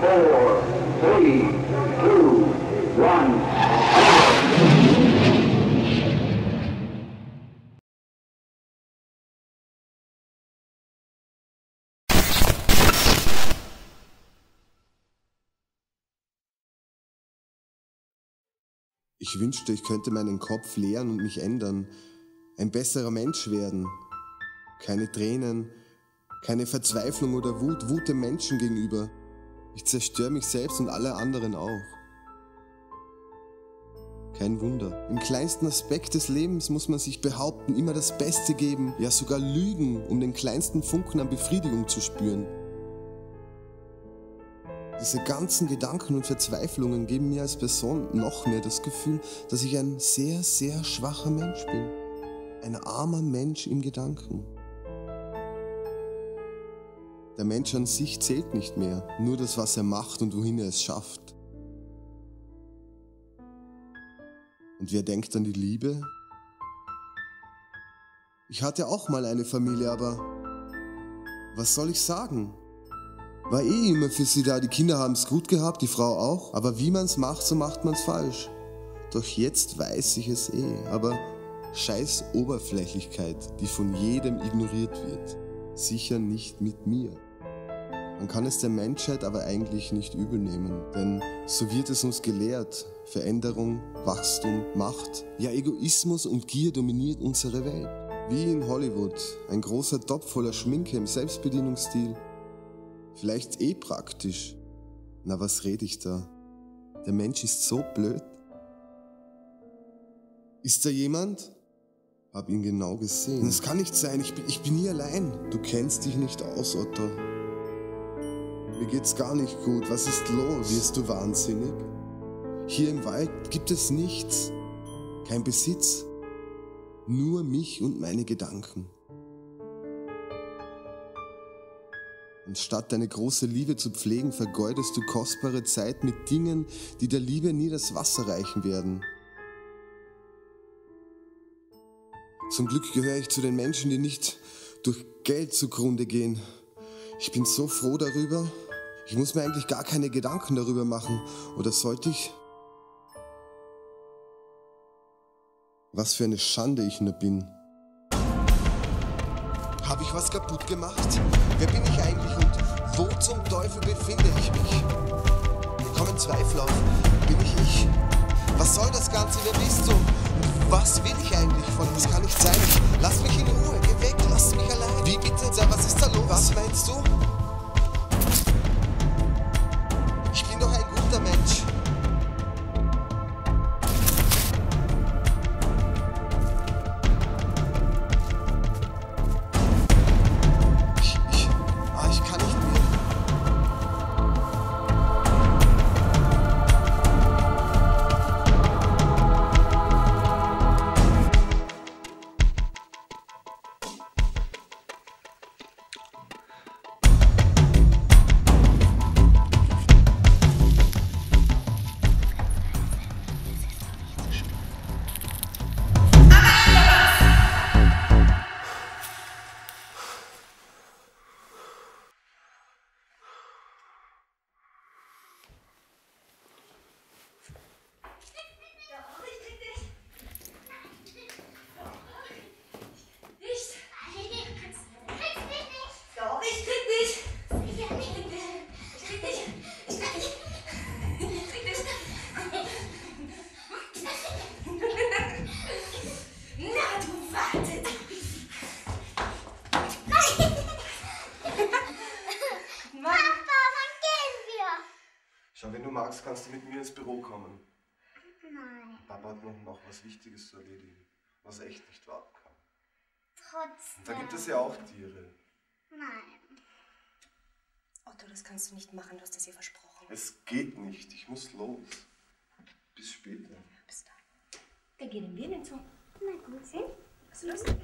four, three, two, one. Ich wünschte, ich könnte meinen Kopf leeren und mich ändern, ein besserer Mensch werden. Keine Tränen, keine Verzweiflung oder Wut, Wut dem Menschen gegenüber. Ich zerstöre mich selbst und alle anderen auch. Kein Wunder. Im kleinsten Aspekt des Lebens muss man sich behaupten, immer das Beste geben, ja sogar lügen, um den kleinsten Funken an Befriedigung zu spüren. Diese ganzen Gedanken und Verzweiflungen geben mir als Person noch mehr das Gefühl, dass ich ein sehr, sehr schwacher Mensch bin. Ein armer Mensch im Gedanken. Der Mensch an sich zählt nicht mehr, nur das, was er macht und wohin er es schafft. Und wer denkt an die Liebe? Ich hatte auch mal eine Familie, aber was soll ich sagen? War eh immer für sie da, die Kinder haben es gut gehabt, die Frau auch, aber wie man es macht, so macht man es falsch. Doch jetzt weiß ich es eh, aber scheiß Oberflächlichkeit, die von jedem ignoriert wird. Sicher nicht mit mir. Man kann es der Menschheit aber eigentlich nicht übel nehmen, denn so wird es uns gelehrt. Veränderung, Wachstum, Macht, ja Egoismus und Gier dominiert unsere Welt. Wie in Hollywood, ein großer Topf voller Schminke im Selbstbedienungsstil, Vielleicht eh praktisch. Na, was rede ich da? Der Mensch ist so blöd. Ist da jemand? Hab ihn genau gesehen. Das kann nicht sein, ich bin, ich bin hier allein. Du kennst dich nicht aus, Otto. Mir geht's gar nicht gut. Was ist los? Wirst du wahnsinnig? Hier im Wald gibt es nichts. Kein Besitz. Nur mich und meine Gedanken. Anstatt deine große Liebe zu pflegen, vergeudest du kostbare Zeit mit Dingen, die der Liebe nie das Wasser reichen werden. Zum Glück gehöre ich zu den Menschen, die nicht durch Geld zugrunde gehen. Ich bin so froh darüber. Ich muss mir eigentlich gar keine Gedanken darüber machen. Oder sollte ich? Was für eine Schande ich nur bin. Habe ich was kaputt gemacht? Wer bin ich eigentlich und wo zum Teufel befinde ich mich? Hier kommen Zweifel auf. Bin ich kannst du mit mir ins Büro kommen. Nein, Papa hat noch, noch was Wichtiges zu erledigen, was echt nicht warten kann. trotzdem. Und da gibt es ja auch Tiere. Nein. Otto, das kannst du nicht machen. Du hast es ihr versprochen. Es geht nicht, ich muss los. Bis später. Bis dann. Wir gehen im Leben zu. Na gut, sehen. Hast du Lust?